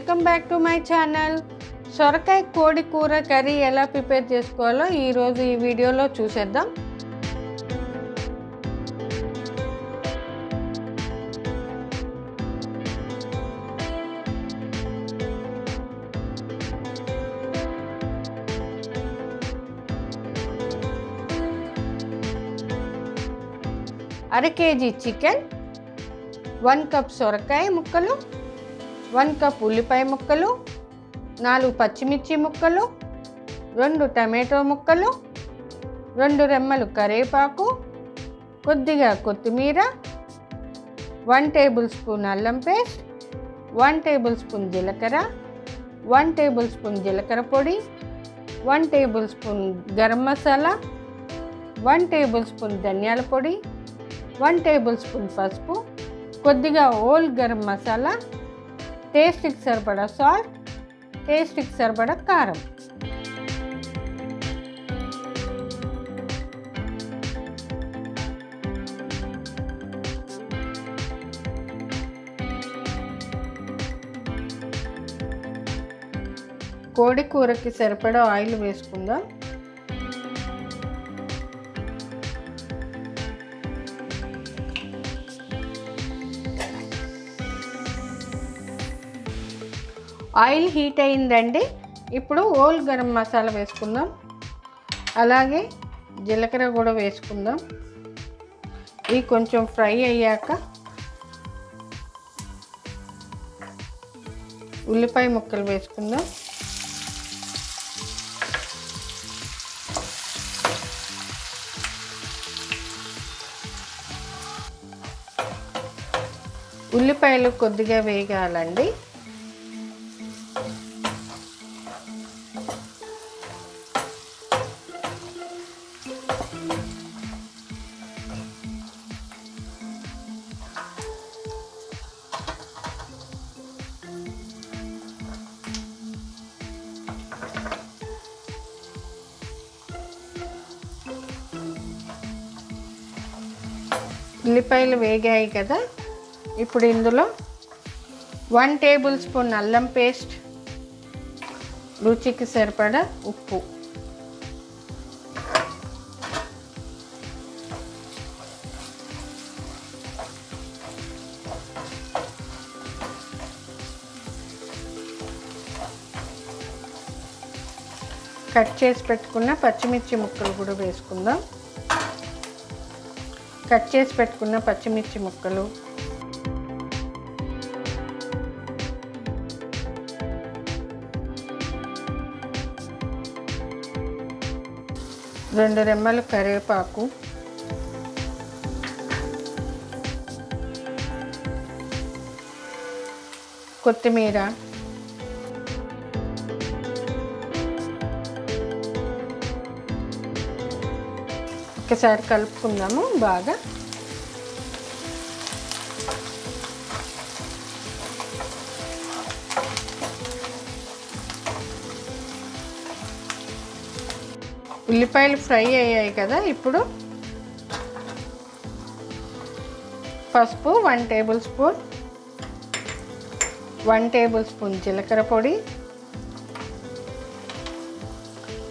Welcome back to my channel. సొరకాయ కోడి కూర కర్రీ ఎలా ప్రిపేర్ చేసుకోవాలో ఈరోజు ఈ వీడియోలో చూసేద్దాం. అర కేజీ చికెన్ వన్ కప్ సొరకాయ ముక్కలు వన్ కప్ ఉల్లిపాయ ముక్కలు నాలుగు పచ్చిమిర్చి ముక్కలు రెండు టమాటో ముక్కలు రెండు రెమ్మలు కరివేపాకు కొద్దిగా కొత్తిమీర వన్ టేబుల్ స్పూన్ అల్లం పేస్ట్ వన్ టేబుల్ స్పూన్ జీలకర్ర వన్ టేబుల్ స్పూన్ జీలకర్ర పొడి one tablespoon garam masala one tablespoon ధనియాల పొడి వన్ టేబుల్ స్పూన్ పసుపు కొద్దిగా ఓల్ గరం మసాలా టేస్ట్కి సరిపడా సాల్ట్ టేస్ట్కి సరిపడా కారం. కోడి కూరకి సరిపడా ఆయిల్ వేసుకుందాం. ఆయిల్ హీట్ అయిందండి. ఇప్పుడు ఓల్ గరం మసాలా వేసుకుందాం. అలాగే జీలకర్ర కూడా వేసుకుందాం. ఇవి కొంచెం ఫ్రై అయ్యాక ఉల్లిపాయ ముక్కలు వేసుకుందాం. ఉల్లిపాయలు కొద్దిగా వేగాలండి. ఉల్లిపాయలు వేగాయి కదా. ఇప్పుడు ఇందులో వన్ టేబుల్ స్పూన్ అల్లం పేస్ట్ రుచికి సరిపడా ఉప్పు. కట్ చేసి పెట్టుకున్న పచ్చిమిర్చి ముక్కలు కూడా వేసుకుందాం. కట్ చేసి పెట్టుకున్న పచ్చిమిర్చి ముక్కలు. రెండు రెమ్మలు కరివేపాకు. కొత్తిమీర. ఒకసారి కలుపుకుందాము బాగా. ఉల్లిపాయలు ఫ్రై అయ్యాయి కదా ఇప్పుడు. పసుపు one tablespoon. One tablespoon జీలకర్ర పొడి.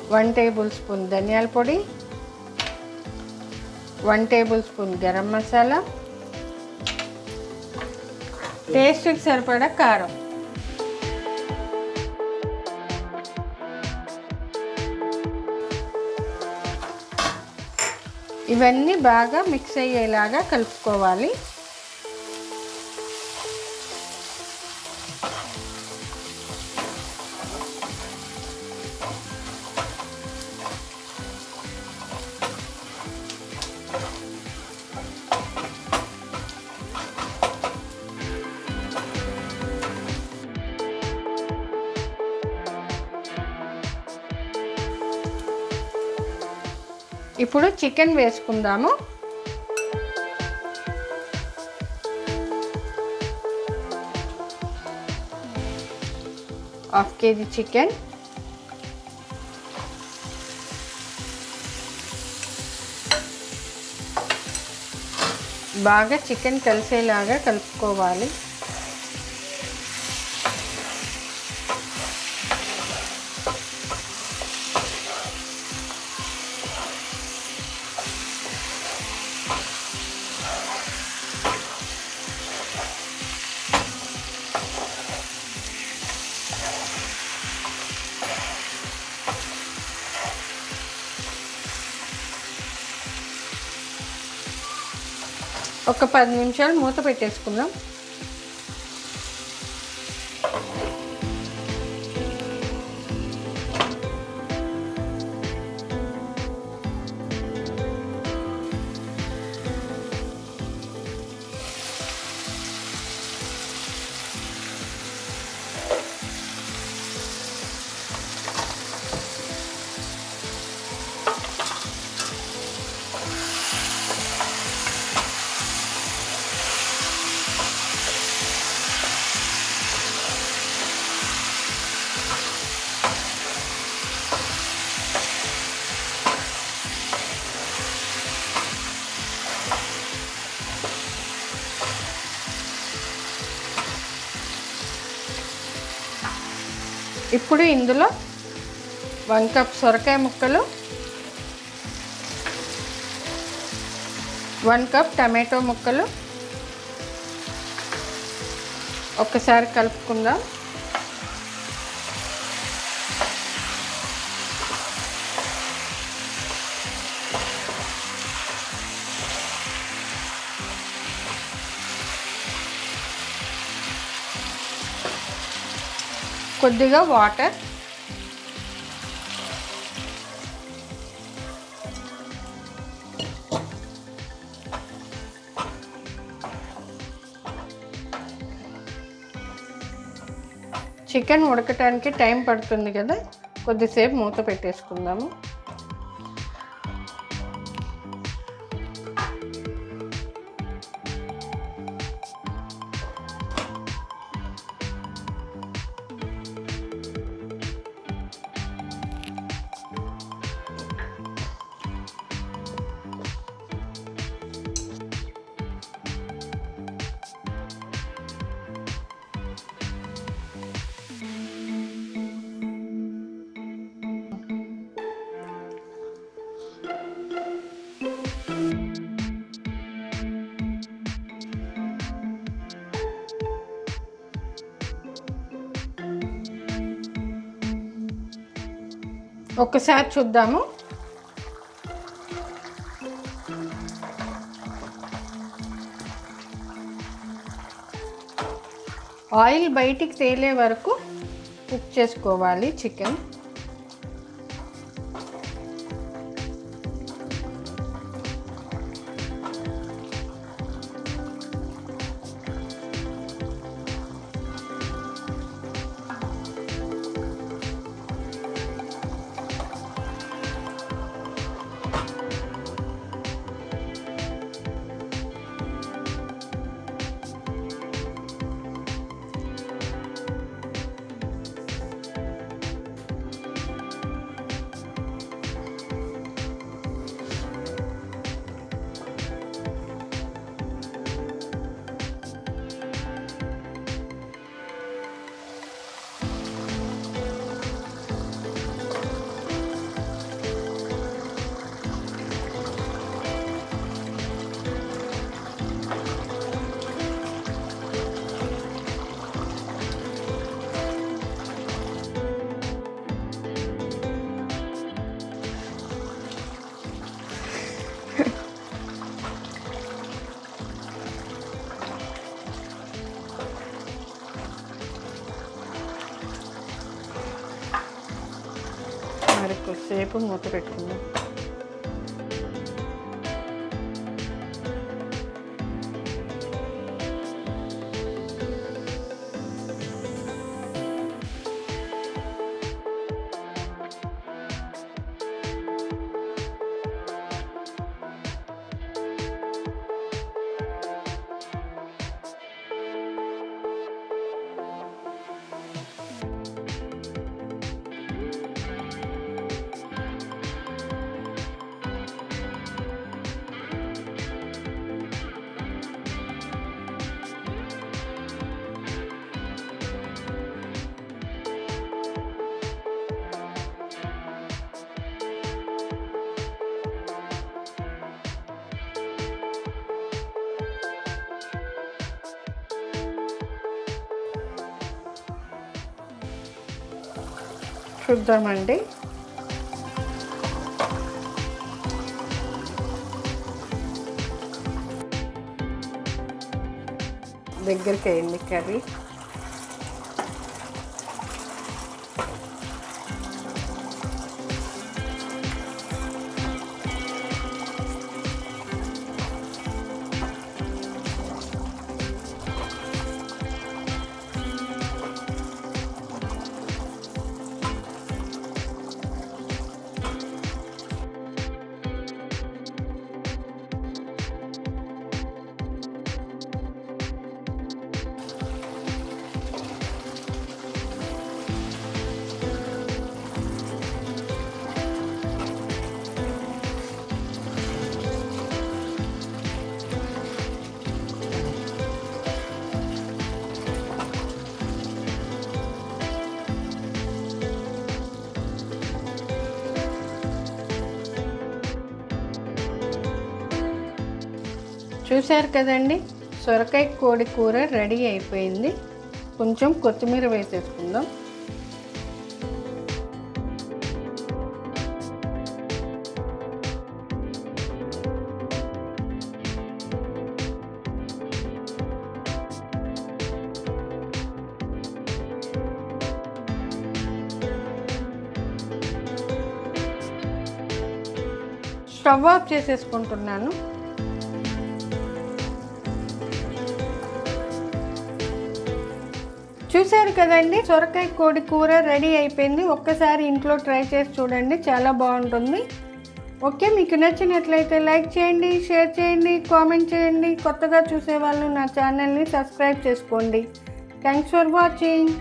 వన్ టేబుల్ స్పూన్ ధనియాల పొడి. One tablespoon garam masala టేస్ట్కి సరిపడా కారం. ఇవన్నీ బాగా మిక్స్ అయ్యేలాగా కలుపుకోవాలి. ఇప్పుడు చికెన్ వేసుకుందాము. Half KG chicken. బాగా చికెన్ కలిసేలాగా కలుపుకోవాలి. ఒక పది నిమిషాలు మూత పెట్టేసుకుందాం. ఇప్పుడు ఇందులో వన్ కప్ సొరకాయ ముక్కలు వన్ కప్ టమాటో ముక్కలు. ఒక్కసారి కలుపుకుందాం. కొద్దిగా వాటర్. చికెన్ ఉడకటానికి టైం పడుతుంది కదా. కొద్దిసేపు మూత పెట్టేసుకుందాము. ఒక్కసారి చూద్దాము. ఆయిల్ బయటికి తేలే వరకు కుక్ చేసుకోవాలి చికెన్. మరి కొద్దిసేపు మూత పెట్టుకుందాం చూద్దామండి. దగ్గరికి అయింది కర్రీ. చూశారు కదండి? సొరకాయ కోడి కూర రెడీ అయిపోయింది. కొంచెం కొత్తిమీర వేసేసుకుందాం. స్టవ్ ఆఫ్ చేసేసుకుంటున్నాను. చూశారు కదండి? సొరకాయ కోడి కూర రెడీ అయిపోయింది. ఒక్కసారి ఇంట్లో ట్రై చేసి చూడండి. చాలా బాగుంటుంది. ఓకే మీకు నచ్చినట్లయితే లైక్ చేయండి షేర్ చేయండి కామెంట్ చేయండి. కొత్తగా చూసేవాళ్ళు నా ఛానల్ని సబ్స్క్రైబ్ చేసుకోండి. Thanks for watching.